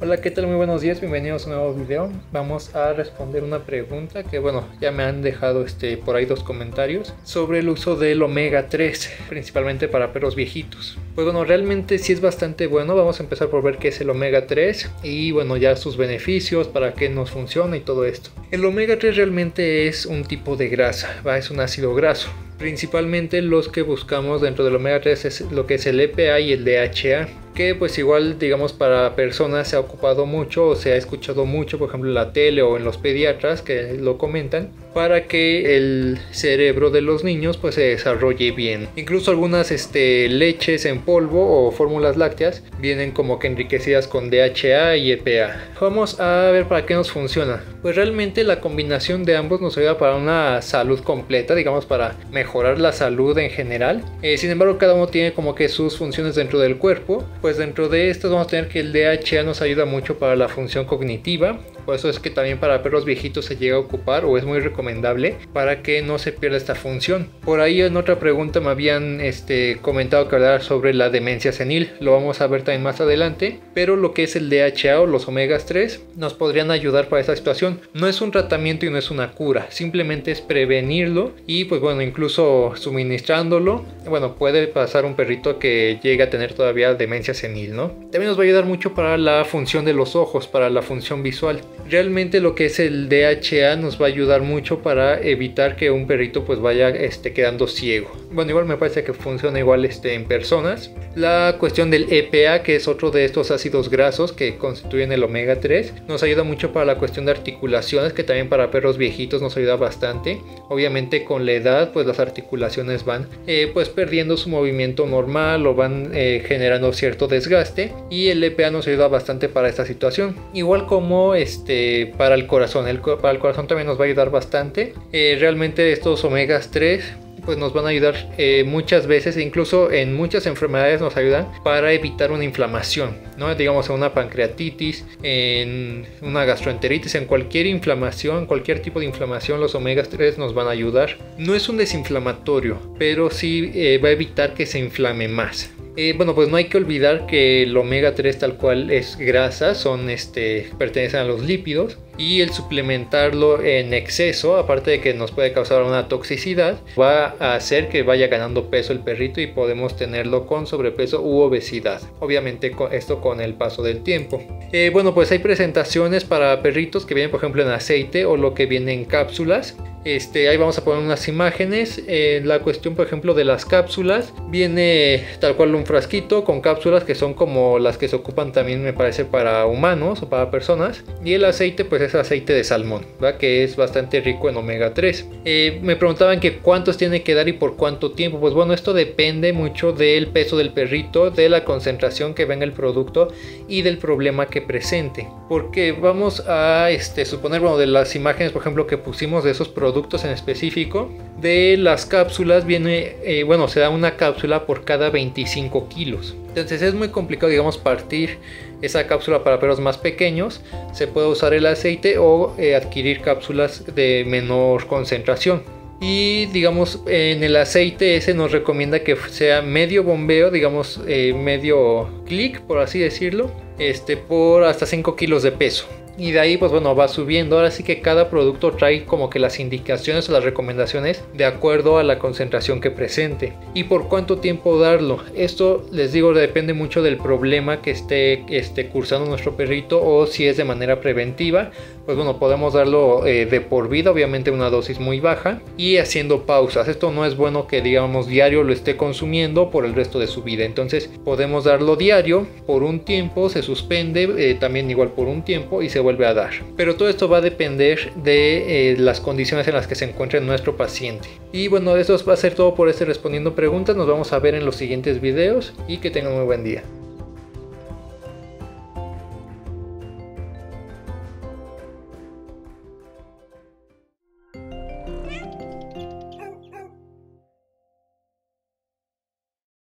Hola, ¿qué tal? Muy buenos días, bienvenidos a un nuevo video. Vamos a responder una pregunta que, bueno, ya me han dejado este, por ahí dos comentarios sobre el uso del omega 3, principalmente para perros viejitos. Pues bueno, realmente sí es bastante bueno. Vamos a empezar por ver qué es el omega 3 y, bueno, ya sus beneficios, para qué nos funciona y todo esto. El omega 3 realmente es un tipo de grasa, ¿va? es un ácido graso. Principalmente los que buscamos dentro del omega 3 es lo que es el EPA y el DHA que pues igual digamos para personas se ha ocupado mucho o se ha escuchado mucho por ejemplo en la tele o en los pediatras que lo comentan para que el cerebro de los niños pues se desarrolle bien. Incluso algunas este, leches en polvo o fórmulas lácteas vienen como que enriquecidas con DHA y EPA vamos a ver para qué nos funciona. Pues realmente la combinación de ambos nos ayuda para una salud completa digamos para mejorar la salud en general. Eh, sin embargo cada uno tiene como que sus funciones dentro del cuerpo. Pues dentro de estos vamos a tener que el DHA nos ayuda mucho para la función cognitiva, por eso es que también para perros viejitos se llega a ocupar o es muy recomendable para que no se pierda esta función. Por ahí en otra pregunta me habían este, comentado que hablar sobre la demencia senil, lo vamos a ver también más adelante, pero lo que es el DHA o los omegas 3 nos podrían ayudar para esta situación. No es un tratamiento y no es una cura, simplemente es prevenirlo y pues bueno, incluso suministrándolo, bueno, puede pasar un perrito que llegue a tener todavía demencia senil, ¿no? También nos va a ayudar mucho para la función de los ojos, para la función visual. Realmente lo que es el DHA nos va a ayudar mucho para evitar que un perrito pues vaya este, quedando ciego. Bueno, igual me parece que funciona igual este, en personas. La cuestión del EPA, que es otro de estos ácidos grasos que constituyen el omega 3, nos ayuda mucho para la cuestión de articulaciones, que también para perros viejitos nos ayuda bastante. Obviamente con la edad pues las articulaciones van eh, pues perdiendo su movimiento normal o van eh, generando cierto desgaste y el EPA nos ayuda bastante para esta situación. Igual como este para el corazón, el, para el corazón también nos va a ayudar bastante. Eh, realmente estos omegas 3 pues nos van a ayudar eh, muchas veces, incluso en muchas enfermedades nos ayudan para evitar una inflamación, ¿no? Digamos en una pancreatitis, en una gastroenteritis, en cualquier inflamación, cualquier tipo de inflamación, los omegas 3 nos van a ayudar. No es un desinflamatorio, pero sí eh, va a evitar que se inflame más. Eh, bueno, pues no hay que olvidar que el omega 3 tal cual es grasa, son este, pertenecen a los lípidos y el suplementarlo en exceso, aparte de que nos puede causar una toxicidad, va a hacer que vaya ganando peso el perrito y podemos tenerlo con sobrepeso u obesidad. Obviamente esto con el paso del tiempo. Eh, bueno, pues hay presentaciones para perritos que vienen por ejemplo en aceite o lo que viene en cápsulas. Este, ahí vamos a poner unas imágenes. Eh, la cuestión, por ejemplo, de las cápsulas. Viene tal cual un frasquito con cápsulas que son como las que se ocupan también, me parece, para humanos o para personas. Y el aceite, pues es aceite de salmón, que es bastante rico en omega 3. Eh, me preguntaban que cuántos tiene que dar y por cuánto tiempo. Pues bueno, esto depende mucho del peso del perrito, de la concentración que venga el producto y del problema que presente. Porque vamos a este, suponer, bueno, de las imágenes, por ejemplo, que pusimos de esos productos productos en específico. De las cápsulas viene, eh, bueno, se da una cápsula por cada 25 kilos. Entonces es muy complicado, digamos, partir esa cápsula para perros más pequeños. Se puede usar el aceite o eh, adquirir cápsulas de menor concentración. Y digamos, en el aceite ese nos recomienda que sea medio bombeo, digamos, eh, medio clic, por así decirlo, este, por hasta 5 kilos de peso y de ahí pues bueno va subiendo. Ahora sí que cada producto trae como que las indicaciones o las recomendaciones de acuerdo a la concentración que presente y por cuánto tiempo darlo. Esto les digo depende mucho del problema que esté, esté cursando nuestro perrito o si es de manera preventiva. Pues bueno podemos darlo eh, de por vida obviamente una dosis muy baja y haciendo pausas. Esto no es bueno que digamos diario lo esté consumiendo por el resto de su vida. Entonces podemos darlo diario por un tiempo se suspende eh, también igual por un tiempo y se vuelve a dar. Pero todo esto va a depender de eh, las condiciones en las que se encuentre nuestro paciente. Y bueno, eso va a ser todo por este respondiendo preguntas. Nos vamos a ver en los siguientes videos y que tengan muy buen día.